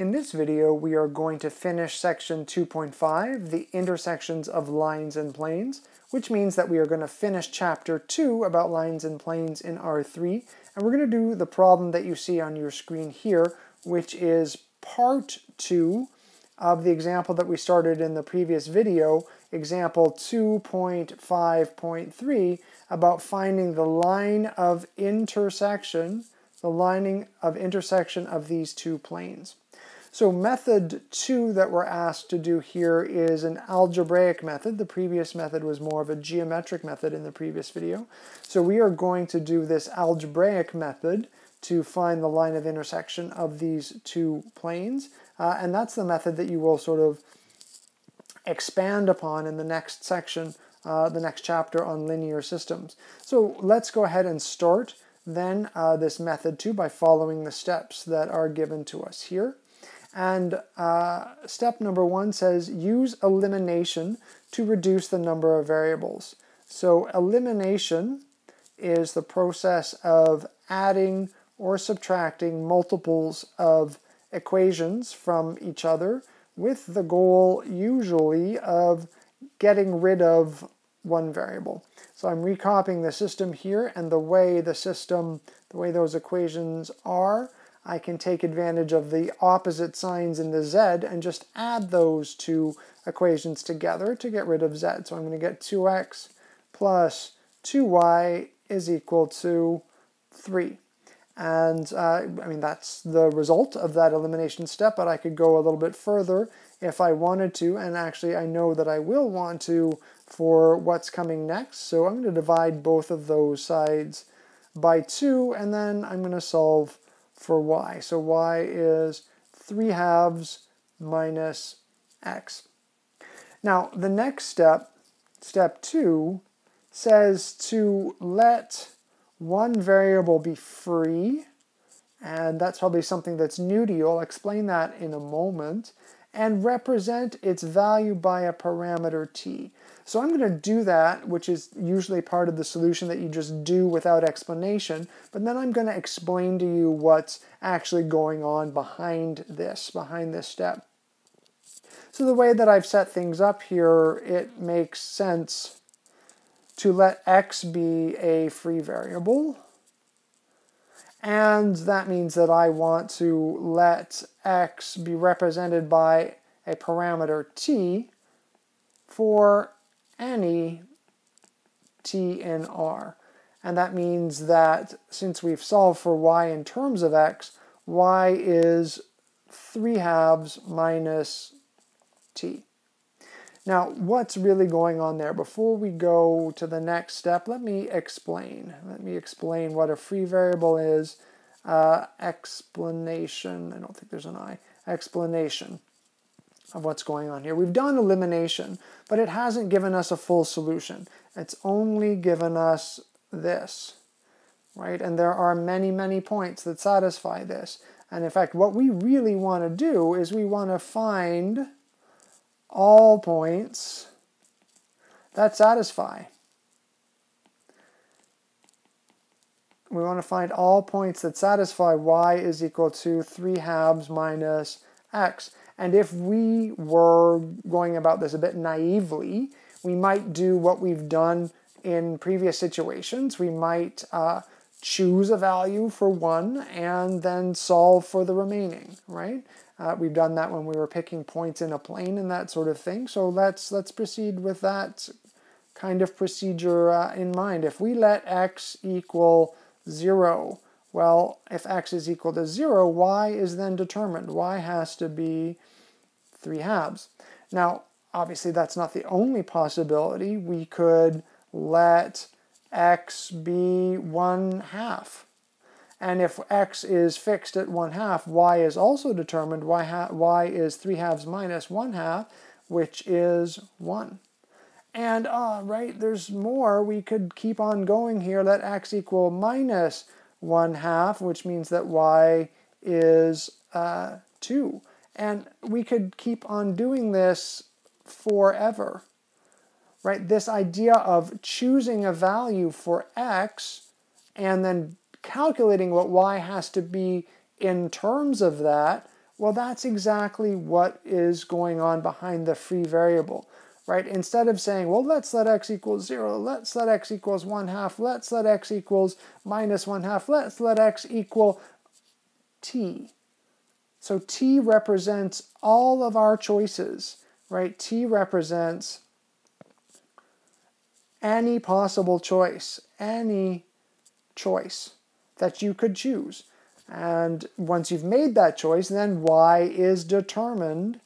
In this video, we are going to finish section 2.5, the intersections of lines and planes, which means that we are going to finish chapter 2 about lines and planes in R3, and we're going to do the problem that you see on your screen here, which is part 2 of the example that we started in the previous video, example 2.5.3, about finding the line of intersection, the lining of intersection of these two planes. So method two that we're asked to do here is an algebraic method. The previous method was more of a geometric method in the previous video. So we are going to do this algebraic method to find the line of intersection of these two planes. Uh, and that's the method that you will sort of expand upon in the next section, uh, the next chapter on linear systems. So let's go ahead and start then uh, this method two by following the steps that are given to us here. And uh, step number one says use elimination to reduce the number of variables. So elimination is the process of adding or subtracting multiples of equations from each other with the goal usually of getting rid of one variable. So I'm recopying the system here and the way the system, the way those equations are, I can take advantage of the opposite signs in the z and just add those two equations together to get rid of z. So I'm going to get 2x plus 2y is equal to 3. And uh, I mean, that's the result of that elimination step, but I could go a little bit further if I wanted to, and actually I know that I will want to for what's coming next. So I'm going to divide both of those sides by 2, and then I'm going to solve for y. So y is 3 halves minus x. Now, the next step, step 2, says to let one variable be free, and that's probably something that's new to you. I'll explain that in a moment, and represent its value by a parameter t. So I'm going to do that, which is usually part of the solution that you just do without explanation, but then I'm going to explain to you what's actually going on behind this, behind this step. So the way that I've set things up here, it makes sense to let x be a free variable. And that means that I want to let x be represented by a parameter t for any t in r. And that means that since we've solved for y in terms of x, y is 3 halves minus t. Now, what's really going on there? Before we go to the next step, let me explain. Let me explain what a free variable is. Uh, explanation, I don't think there's an I, explanation of what's going on here. We've done elimination, but it hasn't given us a full solution. It's only given us this, right? And there are many, many points that satisfy this. And in fact, what we really want to do is we want to find all points that satisfy. We want to find all points that satisfy y is equal to 3 halves minus x. And if we were going about this a bit naively, we might do what we've done in previous situations. We might uh, choose a value for one and then solve for the remaining, right? Uh, we've done that when we were picking points in a plane and that sort of thing. So let's let's proceed with that kind of procedure uh, in mind. If we let x equal 0, well, if x is equal to 0, y is then determined. y has to be 3 halves. Now, obviously that's not the only possibility. We could let x be 1 half. And if x is fixed at 1 half, y is also determined. y, y is 3 halves minus 1 half, which is 1. And, uh, right, there's more. We could keep on going here. Let x equal minus 1 half, which means that y is uh, 2. And we could keep on doing this forever, right? This idea of choosing a value for x and then calculating what y has to be in terms of that Well, that's exactly what is going on behind the free variable, right? Instead of saying, well, let's let x equals 0, let's let x equals 1 half, let's let x equals minus 1 half, let's let x equal t. So t represents all of our choices, right? t represents any possible choice, any choice that you could choose. And once you've made that choice, then y is determined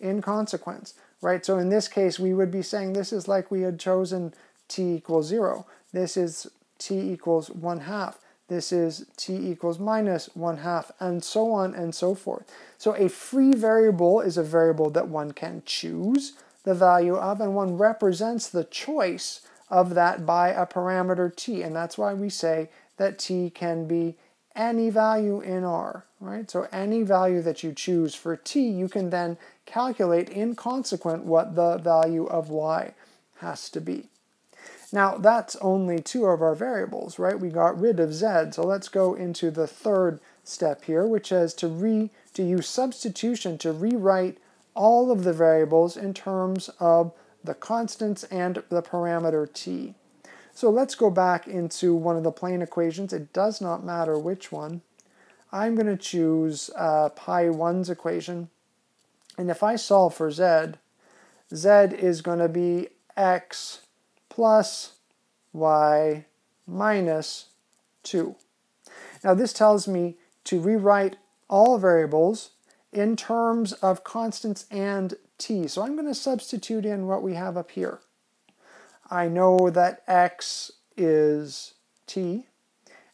in consequence, right? So in this case, we would be saying this is like we had chosen t equals 0. This is t equals 1 half. This is t equals minus 1 half, and so on and so forth. So a free variable is a variable that one can choose the value of, and one represents the choice of that by a parameter t. And that's why we say that t can be any value in R, right? So any value that you choose for t, you can then calculate in consequent what the value of y has to be. Now that's only two of our variables, right? We got rid of z, so let's go into the third step here, which is to re to use substitution to rewrite all of the variables in terms of the constants and the parameter t. So let's go back into one of the plane equations. It does not matter which one. I'm going to choose uh, pi 1's equation. And if I solve for z, z is going to be x plus y minus 2. Now this tells me to rewrite all variables in terms of constants and t. So I'm going to substitute in what we have up here. I know that x is t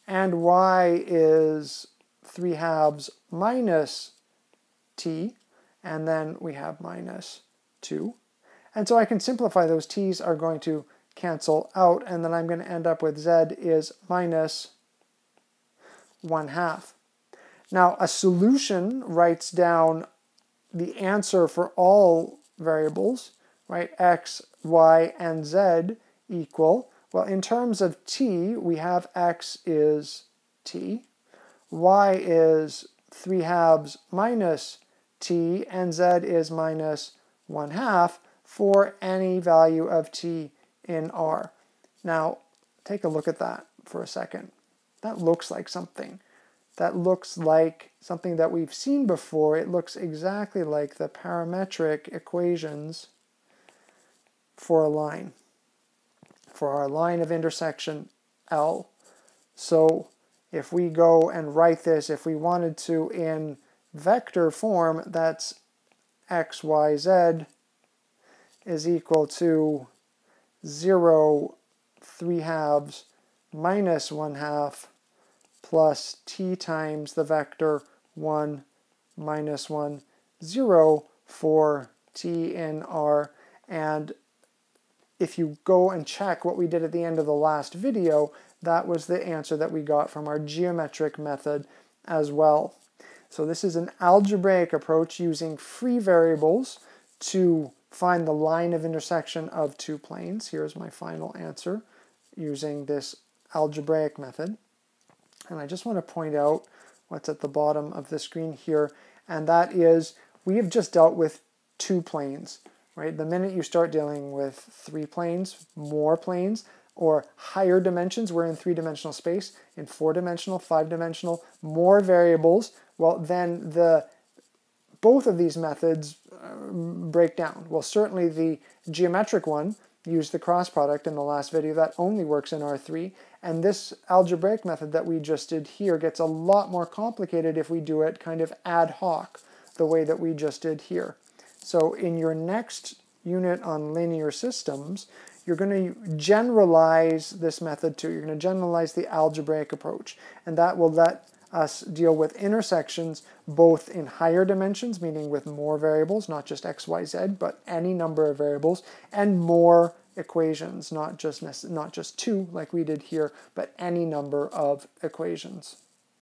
and y is 3 halves minus t, and then we have minus 2. And so I can simplify those t's are going to cancel out, and then I'm going to end up with z is minus 1 half. Now, a solution writes down the answer for all variables, right? x, y, and z equal. Well, in terms of t, we have x is t, y is 3 halves minus t, and z is minus 1 half for any value of t in R. Now, take a look at that for a second. That looks like something that looks like something that we've seen before. It looks exactly like the parametric equations for a line, for our line of intersection L. So if we go and write this, if we wanted to in vector form, that's x, y, z is equal to 0, 3 halves minus 1 half plus t times the vector 1 minus 1, 0 for t in R. And if you go and check what we did at the end of the last video, that was the answer that we got from our geometric method as well. So this is an algebraic approach using free variables to find the line of intersection of two planes. Here's my final answer using this algebraic method. And I just want to point out what's at the bottom of the screen here, and that is we have just dealt with two planes, right? The minute you start dealing with three planes, more planes, or higher dimensions, we're in three-dimensional space, in four-dimensional, five-dimensional, more variables, well, then the both of these methods uh, break down. Well, certainly the geometric one used the cross product in the last video. That only works in R3. And this algebraic method that we just did here gets a lot more complicated if we do it kind of ad hoc, the way that we just did here. So in your next unit on linear systems, you're going to generalize this method two. You're going to generalize the algebraic approach. And that will let us deal with intersections both in higher dimensions, meaning with more variables, not just x, y, z, but any number of variables, and more equations, not just, not just two like we did here, but any number of equations.